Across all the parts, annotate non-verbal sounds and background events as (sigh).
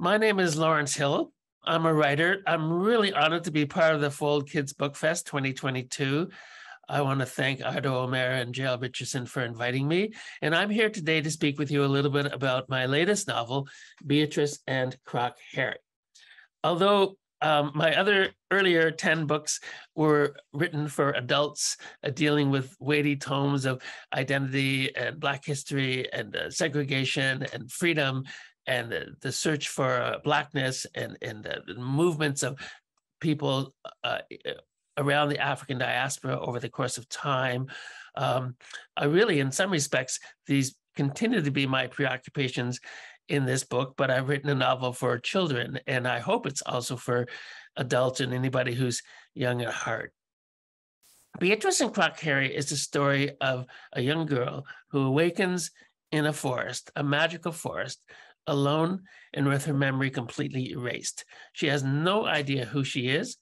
My name is Lawrence Hill. I'm a writer. I'm really honored to be part of the Fold Kids Book Fest 2022. I want to thank Ardo Omer and Jael Richardson for inviting me. And I'm here today to speak with you a little bit about my latest novel, Beatrice and Croc Harry. Although um, my other earlier 10 books were written for adults uh, dealing with weighty tomes of identity and Black history and uh, segregation and freedom and uh, the search for uh, Blackness and, and the movements of people uh, around the African diaspora over the course of time. Um, I really, in some respects, these continue to be my preoccupations in this book, but I've written a novel for children, and I hope it's also for adults and anybody who's young at heart. Beatrice and Croc Harry is the story of a young girl who awakens in a forest, a magical forest, alone and with her memory completely erased. She has no idea who she is,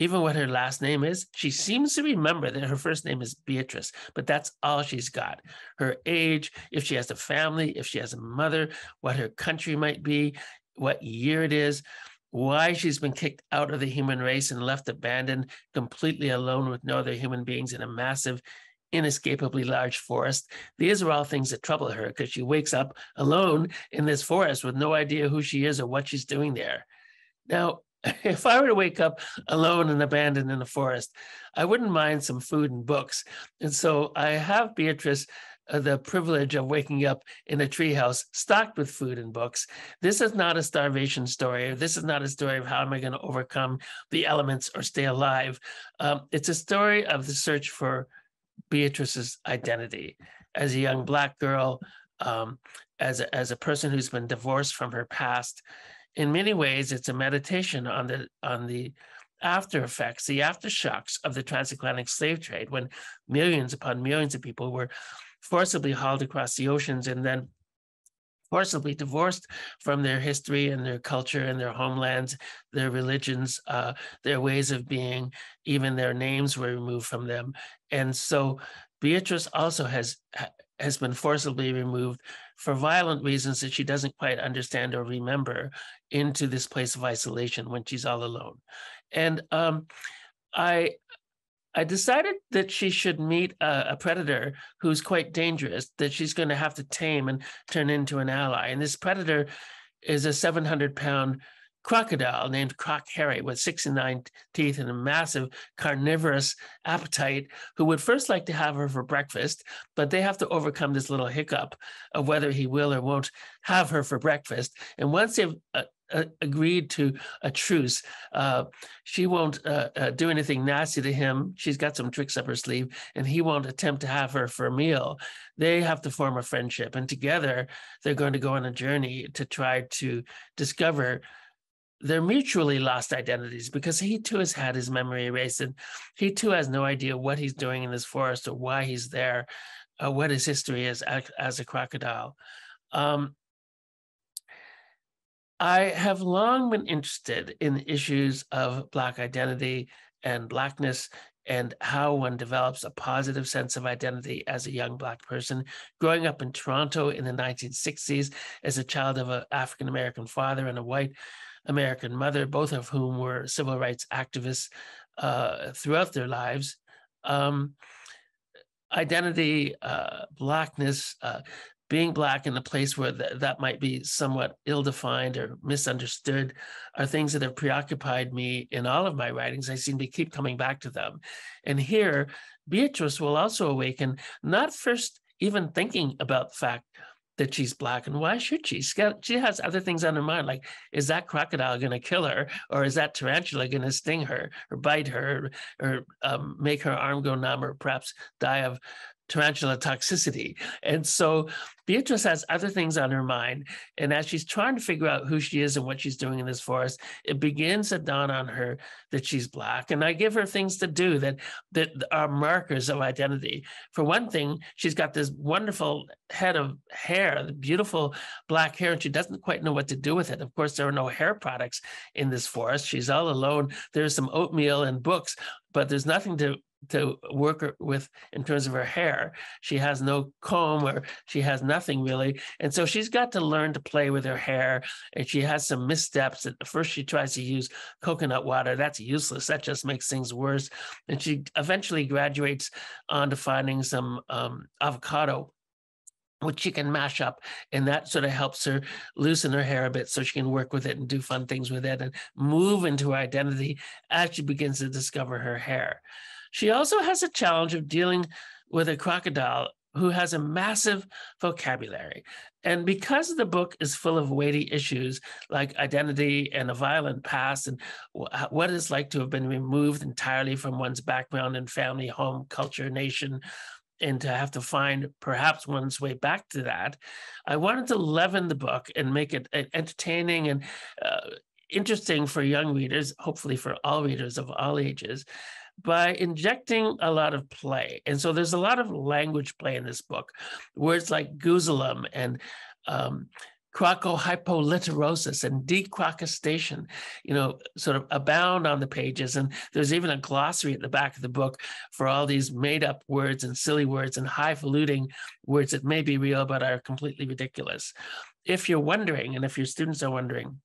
even what her last name is, she seems to remember that her first name is Beatrice, but that's all she's got. Her age, if she has a family, if she has a mother, what her country might be, what year it is, why she's been kicked out of the human race and left abandoned, completely alone with no other human beings in a massive, inescapably large forest. These are all things that trouble her because she wakes up alone in this forest with no idea who she is or what she's doing there. Now, (laughs) if I were to wake up alone and abandoned in the forest, I wouldn't mind some food and books. And so I have Beatrice uh, the privilege of waking up in a treehouse stocked with food and books. This is not a starvation story. This is not a story of how am I going to overcome the elements or stay alive. Um, it's a story of the search for Beatrice's identity. As a young Black girl, um, as, a, as a person who's been divorced from her past in many ways, it's a meditation on the on the after effects, the aftershocks of the transatlantic slave trade, when millions upon millions of people were forcibly hauled across the oceans and then forcibly divorced from their history and their culture and their homelands, their religions, uh, their ways of being, even their names were removed from them. And so Beatrice also has has been forcibly removed for violent reasons that she doesn't quite understand or remember into this place of isolation when she's all alone. And um, I I decided that she should meet a, a, predator who's quite dangerous, that she's going to have to tame and turn into an ally. And this predator is a 700 pound crocodile named Croc Harry with 69 teeth and a massive carnivorous appetite who would first like to have her for breakfast, but they have to overcome this little hiccup of whether he will or won't have her for breakfast. And once they've uh, uh, agreed to a truce. Uh, she won't uh, uh, do anything nasty to him. She's got some tricks up her sleeve, and he won't attempt to have her for a meal. They have to form a friendship, and together they're going to go on a journey to try to discover their mutually lost identities because he too has had his memory erased and he too has no idea what he's doing in this forest or why he's there, what his history is as, as a crocodile. Um, I have long been interested in issues of Black identity and Blackness and how one develops a positive sense of identity as a young Black person. Growing up in Toronto in the 1960s as a child of an African American father and a white American mother, both of whom were civil rights activists uh, throughout their lives. Um, identity, uh, blackness, uh, being black in a place where th- that might be somewhat ill-defined or misunderstood are things that have preoccupied me in all of my writings. I seem to keep coming back to them. And here, Beatrice will also awaken, not first even thinking about the fact that she's black and why should she she, has other things on her mind like is that crocodile going to kill her or is that tarantula going to sting her or bite her or, or um, make her arm go numb or perhaps die of tarantula toxicity. And so Beatrice has other things on her mind. And as she's trying to figure out who she is and what she's doing in this forest, it begins to dawn on her that she's Black. And I give her things to do that, that are markers of identity. For one thing, she's got this wonderful head of hair, the beautiful black hair, and she doesn't quite know what to do with it. Of course, there are no hair products in this forest. She's all alone. There's some oatmeal and books, but there's nothing to to work with in terms of her hair. She has no comb or she has nothing really. And so she's got to learn to play with her hair. And she has some missteps. At first, she tries to use coconut water. That's useless. That just makes things worse. And she eventually graduates on to finding some um, avocado which she can mash up and that sort of helps her loosen her hair a bit so she can work with it and do fun things with it and move into her identity as she begins to discover her hair she also has a challenge of dealing with a crocodile who has a massive vocabulary. And because the book is full of weighty issues like identity and a violent past and what it's like to have been removed entirely from one's background and family, home, culture, nation, and to have to find perhaps one's way back to that, I wanted to leaven the book and make it entertaining and uh, interesting for young readers, hopefully for all readers of all ages, by injecting a lot of play. And so there's a lot of language play in this book. Words like guzulum and um, crocohypoliterosis and decrocustation, you know, sort of abound on the pages. And there's even a glossary at the back of the book for all these made up words and silly words and highfalutin words that may be real but are completely ridiculous. If you're wondering, and if your students are wondering,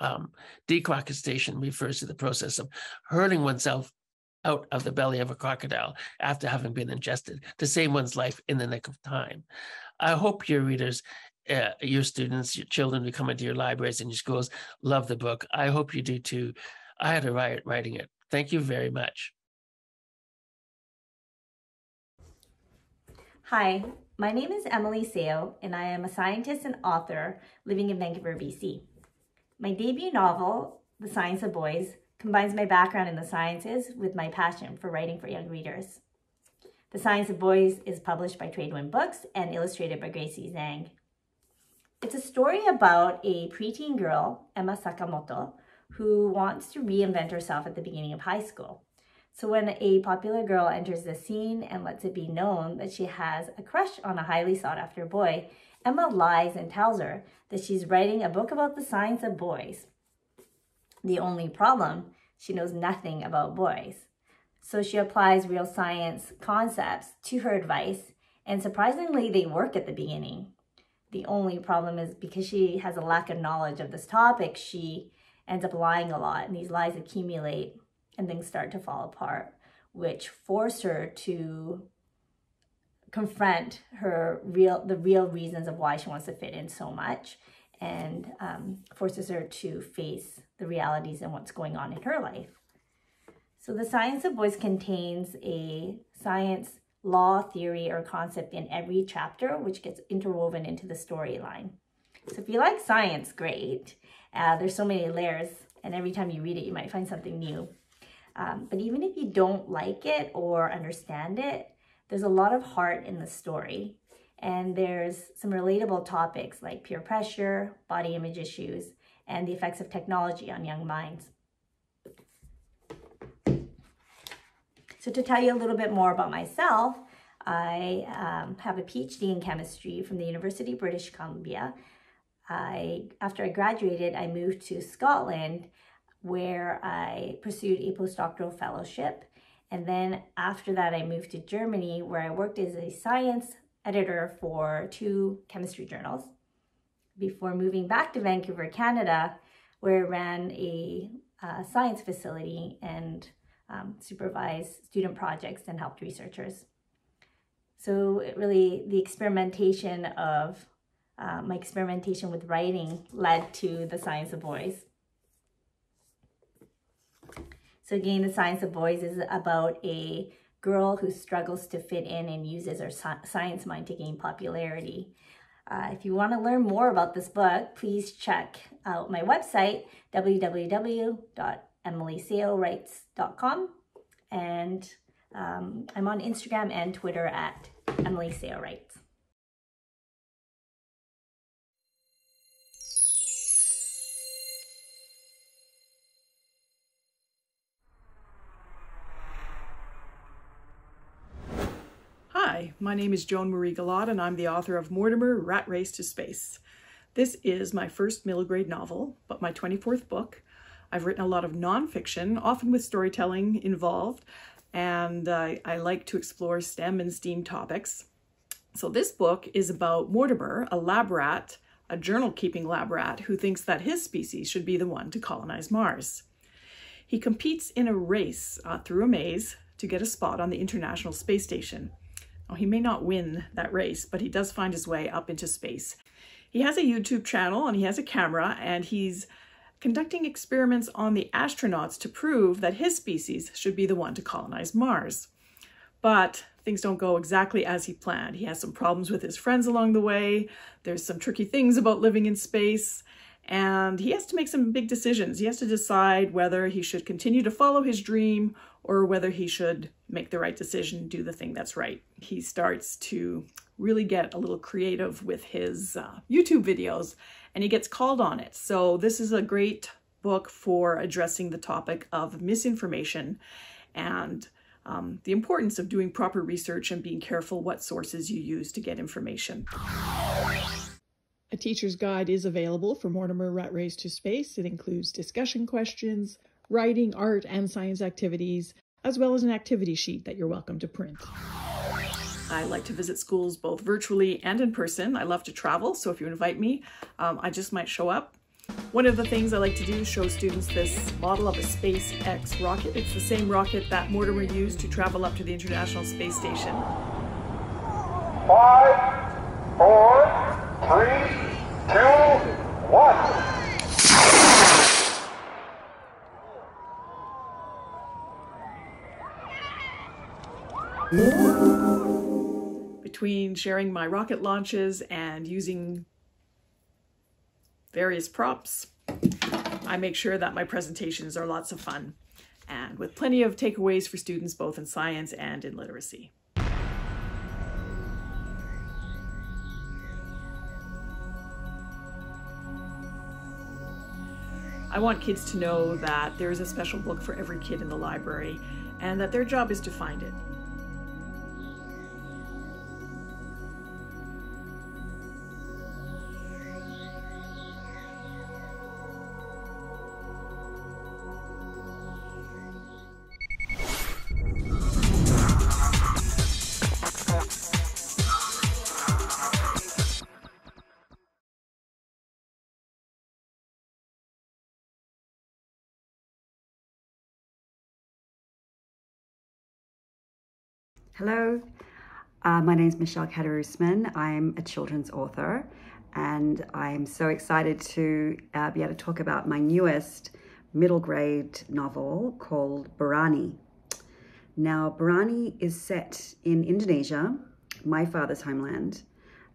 um, refers to the process of hurling oneself out of the belly of a crocodile after having been ingested to save one's life in the nick of time. I hope your readers, uh, your students, your children who come into your libraries and your schools love the book. I hope you do too. I had a riot writing it. Thank you very much. Hi, my name is Emily Seo, and I am a scientist and author living in Vancouver, BC. My debut novel, The Science of Boys, combines my background in the sciences with my passion for writing for young readers. The Science of Boys is published by Tradewind Books and illustrated by Gracie Zhang. It's a story about a preteen girl, Emma Sakamoto, who wants to reinvent herself at the beginning of high school. So when a popular girl enters the scene and lets it be known that she has a crush on a highly sought after boy, Emma lies and tells her that she's writing a book about the science of boys. The only problem, she knows nothing about boys. So she applies real science concepts to her advice, and surprisingly, they work at the beginning. The only problem is because she has a lack of knowledge of this topic, she ends up lying a lot, and these lies accumulate and things start to fall apart, which force her to confront her real the real reasons of why she wants to fit in so much and um, forces her to face the realities and what's going on in her life. So the Science of Boys contains a science law, theory, or concept in every chapter, which gets interwoven into the storyline. So if you like science, great. Uh, there's so many layers, and every time you read it, you might find something new. Um, but even if you don't like it or understand it, there's a lot of heart in the story. And there's some relatable topics like peer pressure, body image issues, and the effects of technology on young minds. So to tell you a little bit more about myself, I um, have a PhD in chemistry from the University of British Columbia. I, after I graduated, I moved to Scotland where I pursued a postdoctoral fellowship. And then after that, I moved to Germany where I worked as a science editor for two chemistry journals before moving back to Vancouver, Canada, where I ran a uh, science facility and um, supervised student projects and helped researchers. So it really, the experimentation of uh, my experimentation with writing led to the Science of Boys. So again, the Science of Boys is about a girl who struggles to fit in and uses her science mind to gain popularity. Uh, if you want to learn more about this book, please check out my website, www.emilyseowrites.com. And um, I'm on Instagram and Twitter at Emily Writes. Hi, my name is Joan Marie Galat, and I'm the author of Mortimer, Rat Race to Space. This is my first middle grade novel, but my 24th book. I've written a lot of nonfiction, often with storytelling involved, and uh, I like to explore STEM and STEAM topics. So this book is about Mortimer, a lab rat, a journal-keeping lab rat who thinks that his species should be the one to colonize Mars. He competes in a race uh, through a maze to get a spot on the International Space Station. He may not win that race, but he does find his way up into space. He has a YouTube channel and he has a camera and he's conducting experiments on the astronauts to prove that his species should be the one to colonize Mars. But things don't go exactly as he planned. He has some problems with his friends along the way. There's some tricky things about living in space. And he has to make some big decisions. He has to decide whether he should continue to follow his dream or whether he should make the right decision, do the thing that's right. He starts to really get a little creative with his uh, YouTube videos and he gets called on it. So this is a great book for addressing the topic of misinformation and um, the importance of doing proper research and being careful what sources you use to get information. A teacher's guide is available for Mortimer Rat Race to Space. It includes discussion questions, writing, art, and science activities, as well as an activity sheet that you're welcome to print. I like to visit schools both virtually and in person. I love to travel, so if you invite me, um, I just might show up. One of the things I like to do is show students this model of a SpaceX rocket. It's the same rocket that Mortimer used to travel up to the International Space Station. Five, four, three, two, one. Between sharing my rocket launches and using various props, I make sure that my presentations are lots of fun and with plenty of takeaways for students both in science and in literacy. I want kids to know that there is a special book for every kid in the library and that their job is to find it. Hello, uh, my name is Michelle Kadarusman. I'm a children's author and I'm so excited to uh, be able to talk about my newest middle grade novel called Berani. Now, Berani is set in Indonesia, my father's homeland,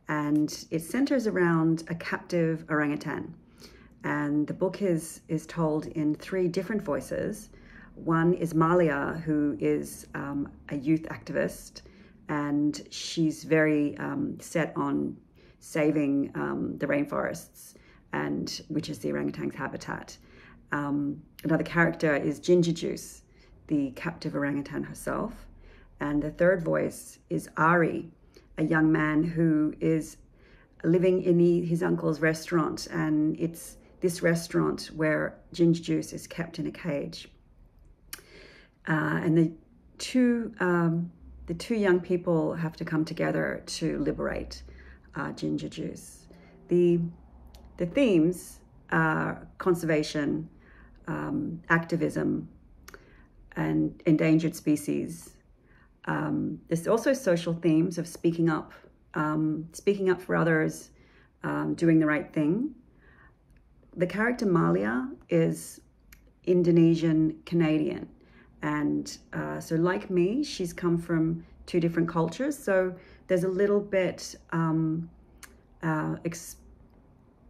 and it centers around a captive orangutan. And the book is, is told in three different voices one is Malia, who is um, a youth activist, and she's very um, set on saving um, the rainforests, and which is the orangutan's habitat. Um, another character is Ginger Juice, the captive orangutan herself, and the third voice is Ari, a young man who is living in the, his uncle's restaurant, and it's this restaurant where Ginger Juice is kept in a cage. Uh, and the two um, the two young people have to come together to liberate uh, ginger juice. The the themes are conservation, um, activism, and endangered species. Um, there's also social themes of speaking up, um, speaking up for others, um, doing the right thing. The character Malia is Indonesian Canadian. And uh, so, like me, she's come from two different cultures. So, there's a little bit um, uh,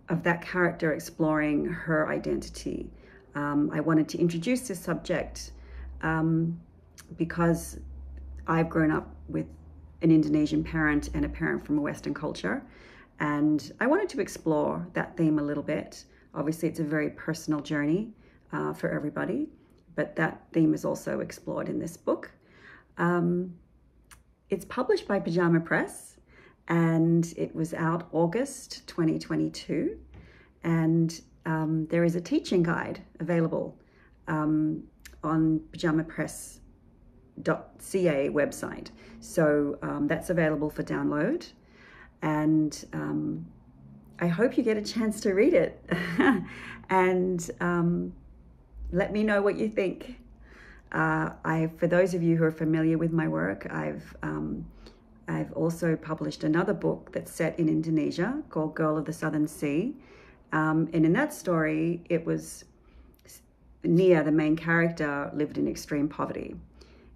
of that character exploring her identity. Um, I wanted to introduce this subject um, because I've grown up with an Indonesian parent and a parent from a Western culture. And I wanted to explore that theme a little bit. Obviously, it's a very personal journey uh, for everybody but that theme is also explored in this book. Um, it's published by Pajama Press and it was out August 2022. And um, there is a teaching guide available um, on Pajama Press ca website. So um, that's available for download. And um, I hope you get a chance to read it. (laughs) and um, let me know what you think. Uh, I, for those of you who are familiar with my work, I've um, I've also published another book that's set in Indonesia called Girl of the Southern Sea. Um, and in that story, it was Nia, the main character, lived in extreme poverty.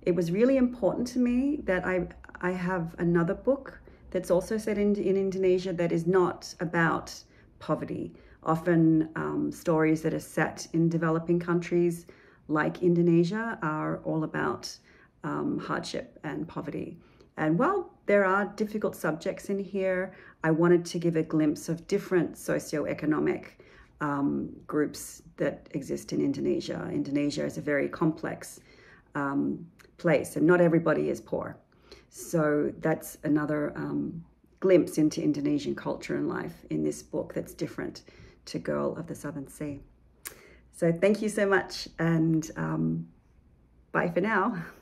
It was really important to me that I, I have another book that's also set in, in Indonesia that is not about poverty. Often, um, stories that are set in developing countries like Indonesia are all about um, hardship and poverty. And while there are difficult subjects in here, I wanted to give a glimpse of different socioeconomic um, groups that exist in Indonesia. Indonesia is a very complex um, place, and not everybody is poor. So that's another um, glimpse into Indonesian culture and life in this book that's different to Girl of the Southern Sea. So thank you so much, and um, bye for now. (laughs)